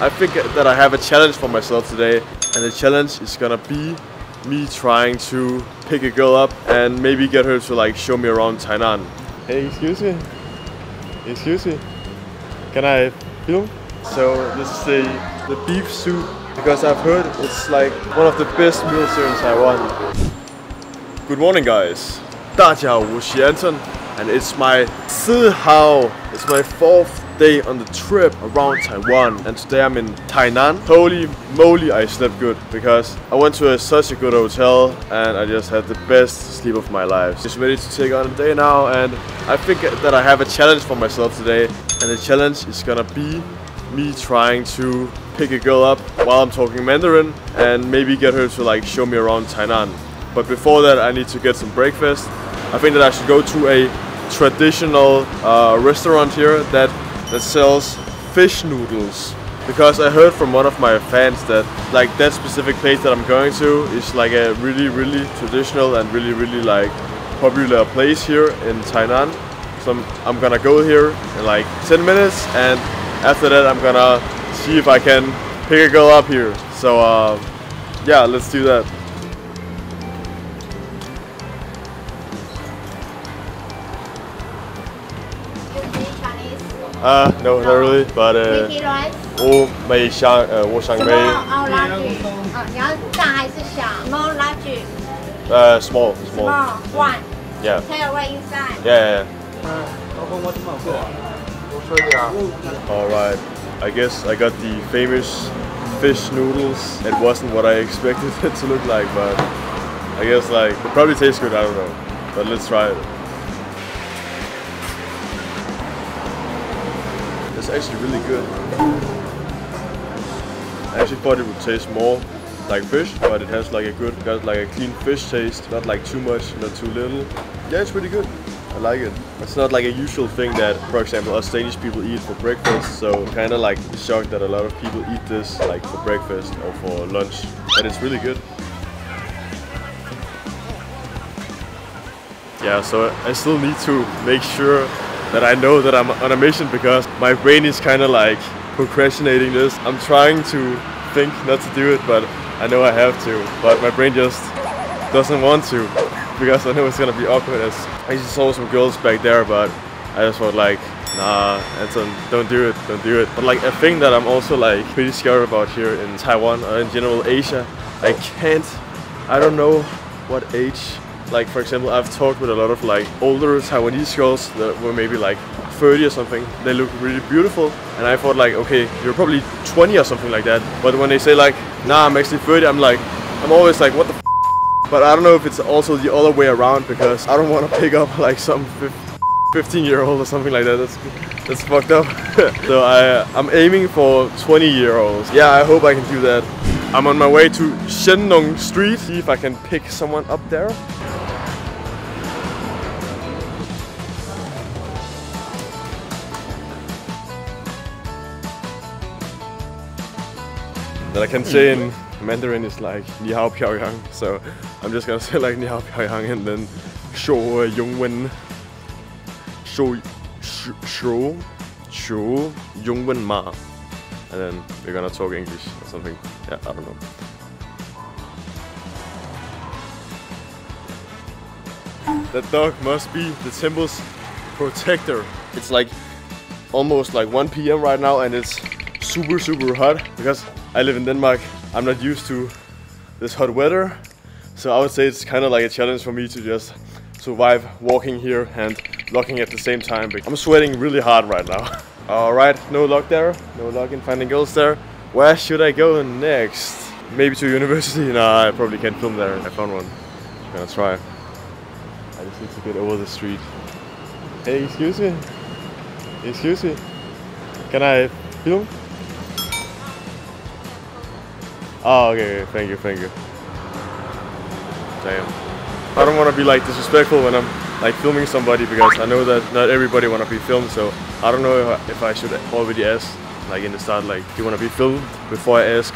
I think that I have a challenge for myself today, and the challenge is gonna be me trying to pick a girl up and maybe get her to like show me around Tainan. Hey, excuse me. Excuse me. Can I film? So this is the the beef soup because I've heard it's like one of the best meals here in Taiwan. Good morning, guys. 大家好，我是 Anton, And it's my 四号. It's my fourth day on the trip around Taiwan, and today I'm in Tainan. Holy moly, I slept good because I went to a, such a good hotel, and I just had the best sleep of my life. Just ready to take on the day now, and I think that I have a challenge for myself today, and the challenge is gonna be me trying to pick a girl up while I'm talking Mandarin and maybe get her to like show me around Tainan. But before that I need to get some breakfast. I think that I should go to a traditional uh, restaurant here that, that sells fish noodles. Because I heard from one of my fans that like that specific place that I'm going to is like a really really traditional and really really like popular place here in Tainan. So I'm, I'm gonna go here in like 10 minutes and after that I'm gonna see if I can pick a girl up here. So uh, yeah, let's do that. Chinese? Uh, no, not really, but uh, Mickey rice? 我没想呃，我想 Small 没 or large? 啊，你要大还是小？Small, large, 呃 small small small, one. yeah Tail right inside. yeah yeah. Alright, I guess I got the famous fish noodles. It wasn't what I expected it to look like, but I guess like it probably tastes good. I don't know, but let's try it. It's actually really good. I actually thought it would taste more like fish, but it has like a good, got like a clean fish taste. Not like too much, not too little. Yeah, it's pretty good. I like it. It's not like a usual thing that, for example, us Danish people eat for breakfast. So kind of like shocked that a lot of people eat this like for breakfast or for lunch. But it's really good. Yeah, so I still need to make sure that I know that I'm on a mission because my brain is kind of like procrastinating this. I'm trying to think not to do it, but I know I have to. But my brain just doesn't want to because I know it's gonna be awkward. As I just saw some girls back there, but I just felt like, nah, Anton, don't do it, don't do it. But like a thing that I'm also like pretty scared about here in Taiwan or in general Asia, I can't, I don't know what age. Like for example, I've talked with a lot of like older Taiwanese girls that were maybe like 30 or something. They look really beautiful, and I thought like, okay, you're probably 20 or something like that. But when they say like, nah, I'm actually 30, I'm like, I'm always like, what the. F-? But I don't know if it's also the other way around because I don't want to pick up like some 15 year old or something like that. That's that's fucked up. so I I'm aiming for 20 year olds. Yeah, I hope I can do that. I'm on my way to Shennong Street. See if I can pick someone up there. That I can say in Mandarin is like Ni hao piaoliang. So I'm just gonna say like Ni hao piaoliang and then Shou Yongwen Shou Shou Shou Yongwen Ma. And then we're gonna talk English or something. Yeah, I don't know. That dog must be the temple's protector. It's like almost like 1 p.m. right now and it's super super hot because I live in Denmark. I'm not used to this hot weather. So I would say it's kind of like a challenge for me to just survive walking here and locking at the same time. I'm sweating really hard right now. Alright, no luck there. No luck in finding girls there. Where should I go next? Maybe to university? Nah, I probably can't film there. I found one. I'm gonna try. I just need to get over the street. Hey, excuse me. Excuse me. Can I film? Oh, okay, thank you, thank you. Damn. I don't want to be like disrespectful when I'm like filming somebody because I know that not everybody want to be filmed. So I don't know if I, if I should already ask like in the start like do you want to be filmed before I ask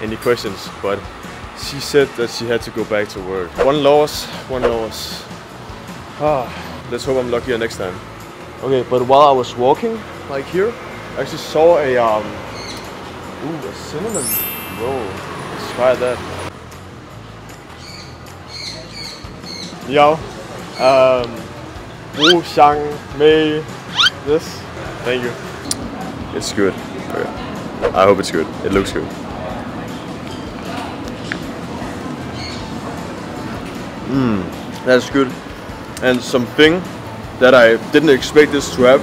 any questions. But she said that she had to go back to work. One loss, one loss. Ah, let's hope I'm luckier next time. Okay, but while I was walking like here, I actually saw a um, Ooh, a cinnamon roll. Let's try that. Yao. Um, Wu Xiang Mei. This. Thank you. It's good. Okay. I hope it's good. It looks good. Mmm, that's good. And something that I didn't expect this to have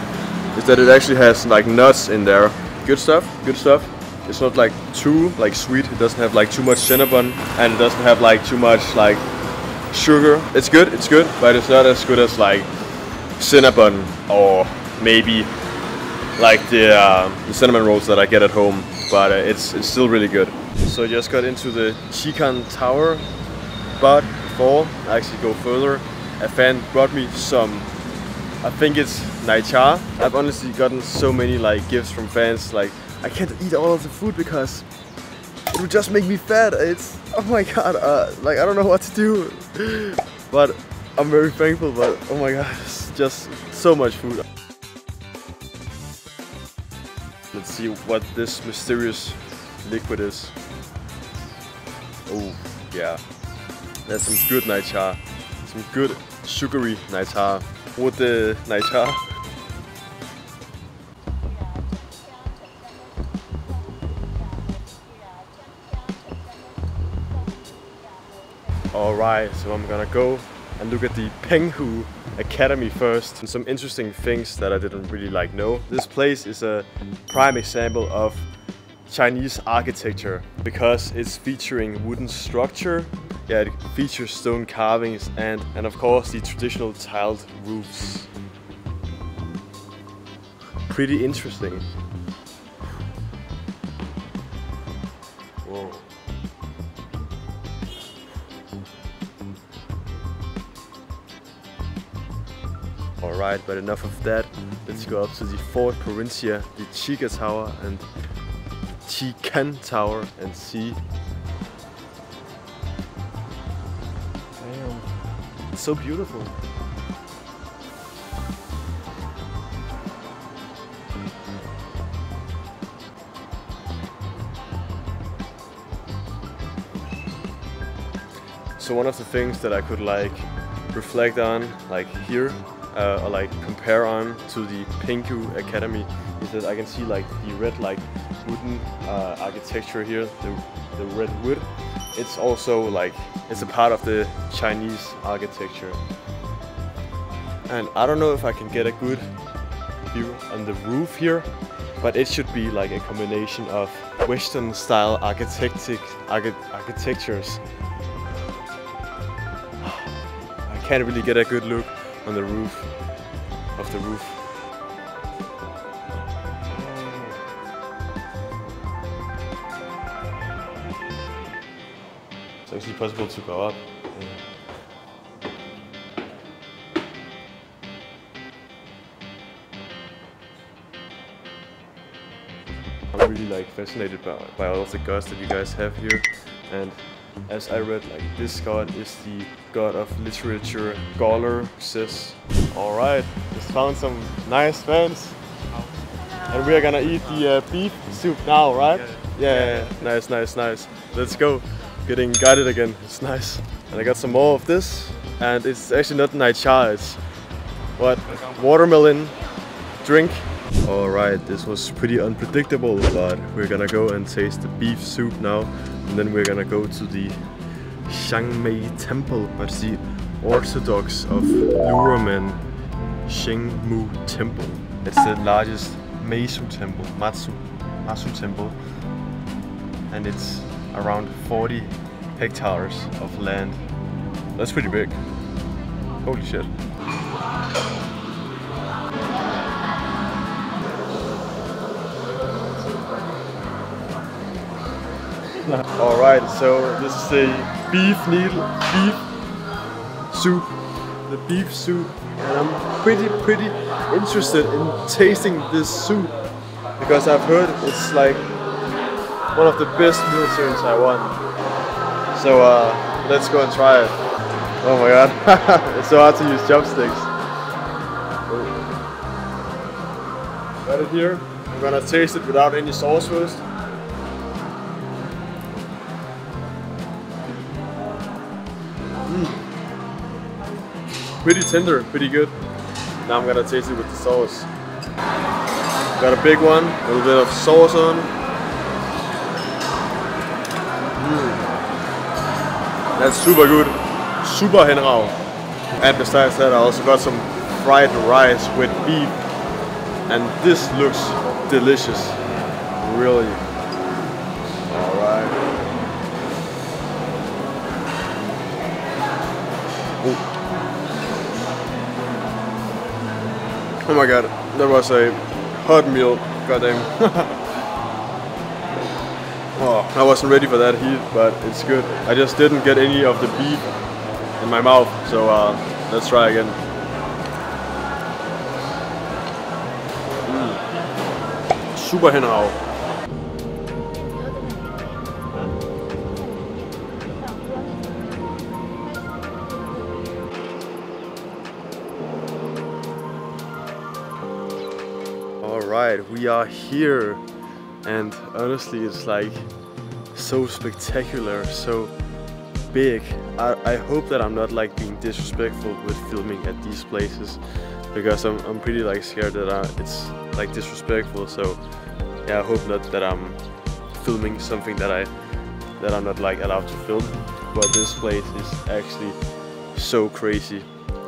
is that it actually has like nuts in there. Good stuff, good stuff. It's not like too like sweet. It doesn't have like too much cinnamon and it doesn't have like too much like sugar. It's good, it's good, but it's not as good as like cinnamon or maybe like the, uh, the cinnamon rolls that I get at home. But uh, it's, it's still really good. So I just got into the Chikan Tower, but before I actually go further, a fan brought me some, I think it's Naicha. I've honestly gotten so many like gifts from fans, like I can't eat all of the food because it would just make me fat. It's, oh my god, uh, like I don't know what to do. But I'm very thankful, but oh my god, it's just so much food. Let's see what this mysterious liquid is. Oh, yeah. That's some good naicha. Some good sugary naicha. The naicha. So I'm gonna go and look at the Penghu Academy first. And some interesting things that I didn't really like know. This place is a prime example of Chinese architecture because it's featuring wooden structure. Yeah, it features stone carvings and, and of course the traditional tiled roofs. Pretty interesting. Alright, but enough of that. Let's go up to the Fort Provintia, the Chica Tower and Chikan Tower and see. Damn, it's so beautiful. So one of the things that I could like reflect on like here uh, or like compare on to the Penghu Academy is that I can see like the red like wooden uh, architecture here, the, the red wood. It's also like, it's a part of the Chinese architecture. And I don't know if I can get a good view on the roof here, but it should be like a combination of Western style architectic, archi architectures. I can't really get a good look on the roof of the roof. It's actually possible to go up. I'm really like fascinated by, by all of the gods that you guys have here and as I read like this god is the god of literature Gawler says alright just found some nice fans and we are gonna eat the uh, beef soup now right? Yeah, yeah, nice nice nice. Let's go. Getting guided again. It's nice. And I got some more of this. And it's actually not naicha it's what watermelon drink. Alright, this was pretty unpredictable, but we're gonna go and taste the beef soup now. And then we're gonna go to the Xiangmei Temple, that's the Orthodox of Luermen Shengmu Temple. It's the largest Meisu temple, Matsu, Masu temple. And it's around 40 hectares of land. That's pretty big. Holy shit. Alright, so this is the beef needle, beef soup, the beef soup, and I'm pretty, pretty interested in tasting this soup because I've heard it's like one of the best meals here in Taiwan. So uh, let's go and try it. Oh my god, it's so hard to use chopsticks. Got it here. I'm gonna taste it without any sauce first. Pretty tender, pretty good. Now I'm gonna taste it with the sauce. Got a big one, a little bit of sauce on. Mm. That's super good, super henrao. And besides that, I also got some fried rice with beef. And this looks delicious, really. Oh my god, that was a hot meal, goddamn. oh, I wasn't ready for that heat, but it's good. I just didn't get any of the beef in my mouth, so uh, let's try again. Mm. Super henrao. Alright, we are here and honestly it's like so spectacular, so big. I, I hope that I'm not like being disrespectful with filming at these places because I'm, I'm pretty like scared that I, uh, it's like disrespectful. So yeah I hope not that I'm filming something that I that I'm not like allowed to film. But this place is actually so crazy.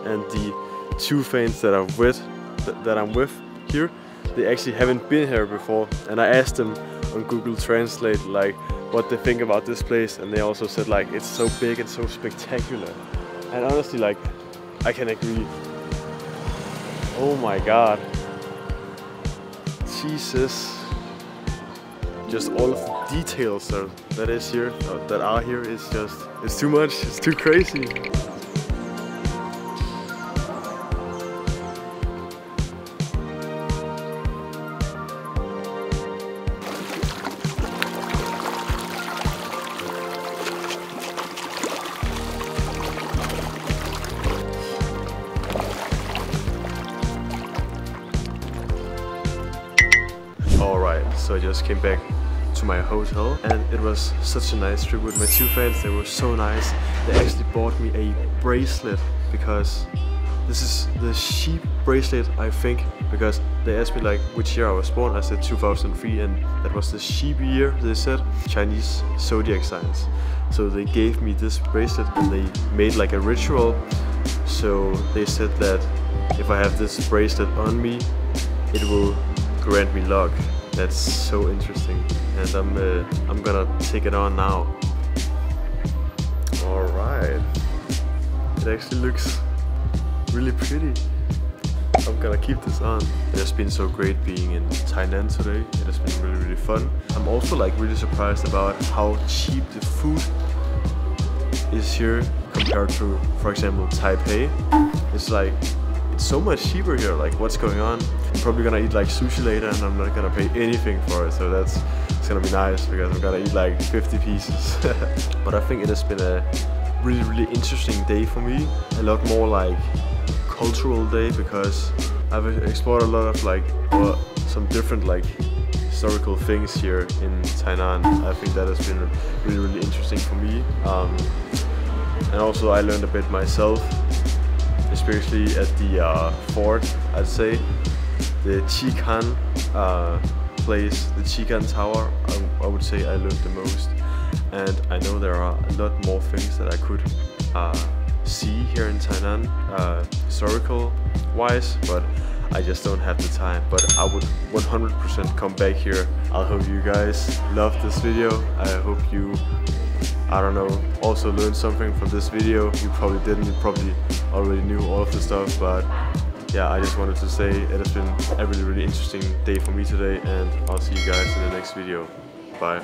And the two fans that I'm with that I'm with here they actually haven't been here before. And I asked them on Google Translate like what they think about this place. And they also said like it's so big and so spectacular. And honestly like I can agree. Oh my god. Jesus. Just all of the details that, is here that are here is just it's too much. It's too crazy so I just came back to my hotel and it was such a nice trip with my two friends. They were so nice. They actually bought me a bracelet because this is the sheep bracelet I think because they asked me like which year I was born. I said 2003 and that was the sheep year they said Chinese zodiac signs. So they gave me this bracelet and they made like a ritual. So they said that if I have this bracelet on me it will grant me luck that's so interesting, and I'm uh, I'm gonna take it on now. All right, it actually looks really pretty. I'm gonna keep this on. It has been so great being in Tainan today. It has been really really fun. I'm also like really surprised about how cheap the food is here compared to, for example, Taipei. It's like it's so much cheaper here. Like, what's going on? I'm probably gonna eat like sushi later, and I'm not gonna pay anything for it. So that's it's gonna be nice because I'm gonna eat like 50 pieces. but I think it has been a really really interesting day for me. A lot more like cultural day because I've explored a lot of like well, some different like historical things here in Tainan. I think that has been really really interesting for me. Um, and also I learned a bit myself especially at the uh, fort, I'd say. The Qikan uh, place, the Qikan Tower, I, I, would say I learned the most. And I know there are a lot more things that I could uh, see here in Tainan, uh, historical wise, but I just don't have the time. But I would 100% come back here. I hope you guys loved this video. I hope you I don't know, also learned something from this video. You probably didn't, you probably already knew all of the stuff, but yeah, I just wanted to say it has been a really, really interesting day for me today, and I'll see you guys in the next video. Bye.